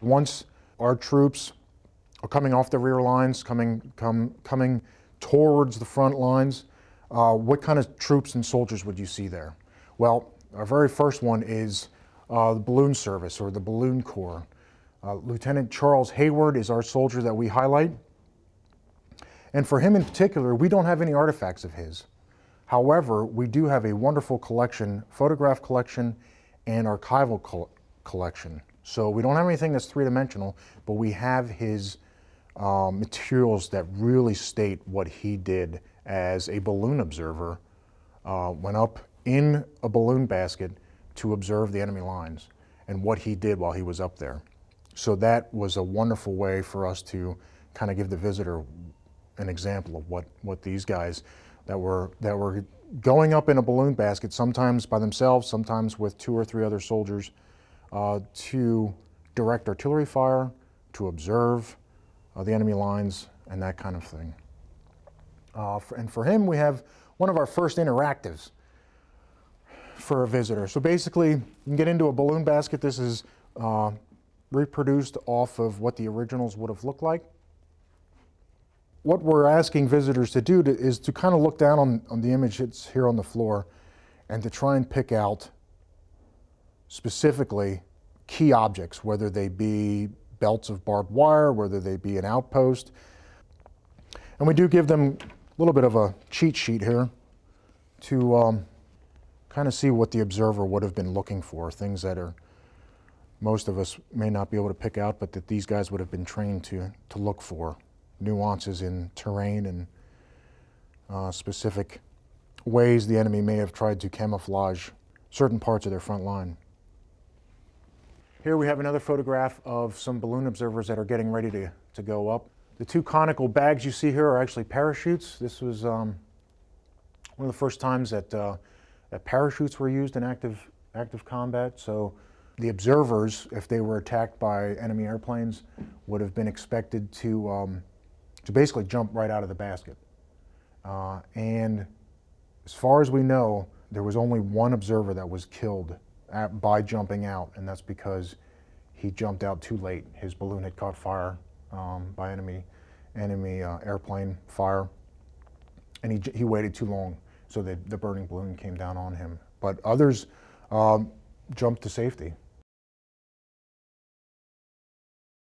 Once our troops are coming off the rear lines, coming, come, coming towards the front lines, uh, what kind of troops and soldiers would you see there? Well, our very first one is uh, the balloon service or the balloon corps. Uh, Lieutenant Charles Hayward is our soldier that we highlight. And for him in particular, we don't have any artifacts of his. However, we do have a wonderful collection, photograph collection and archival col collection. So we don't have anything that's three-dimensional, but we have his um, materials that really state what he did as a balloon observer, uh, went up in a balloon basket to observe the enemy lines and what he did while he was up there. So that was a wonderful way for us to kind of give the visitor an example of what, what these guys that were, that were going up in a balloon basket, sometimes by themselves, sometimes with two or three other soldiers, uh, to direct artillery fire, to observe uh, the enemy lines, and that kind of thing. Uh, for, and for him, we have one of our first interactives for a visitor. So basically, you can get into a balloon basket. This is uh, reproduced off of what the originals would have looked like. What we're asking visitors to do to, is to kind of look down on, on the image that's here on the floor and to try and pick out specifically key objects, whether they be belts of barbed wire, whether they be an outpost. And we do give them a little bit of a cheat sheet here to um, kind of see what the observer would have been looking for, things that are most of us may not be able to pick out, but that these guys would have been trained to, to look for nuances in terrain and uh, specific ways the enemy may have tried to camouflage certain parts of their front line. Here we have another photograph of some balloon observers that are getting ready to, to go up. The two conical bags you see here are actually parachutes. This was um, one of the first times that, uh, that parachutes were used in active, active combat. So the observers, if they were attacked by enemy airplanes, would have been expected to, um, to basically jump right out of the basket. Uh, and as far as we know, there was only one observer that was killed at, by jumping out, and that's because he jumped out too late. His balloon had caught fire um, by enemy, enemy uh, airplane fire, and he, he waited too long, so the, the burning balloon came down on him. But others um, jumped to safety.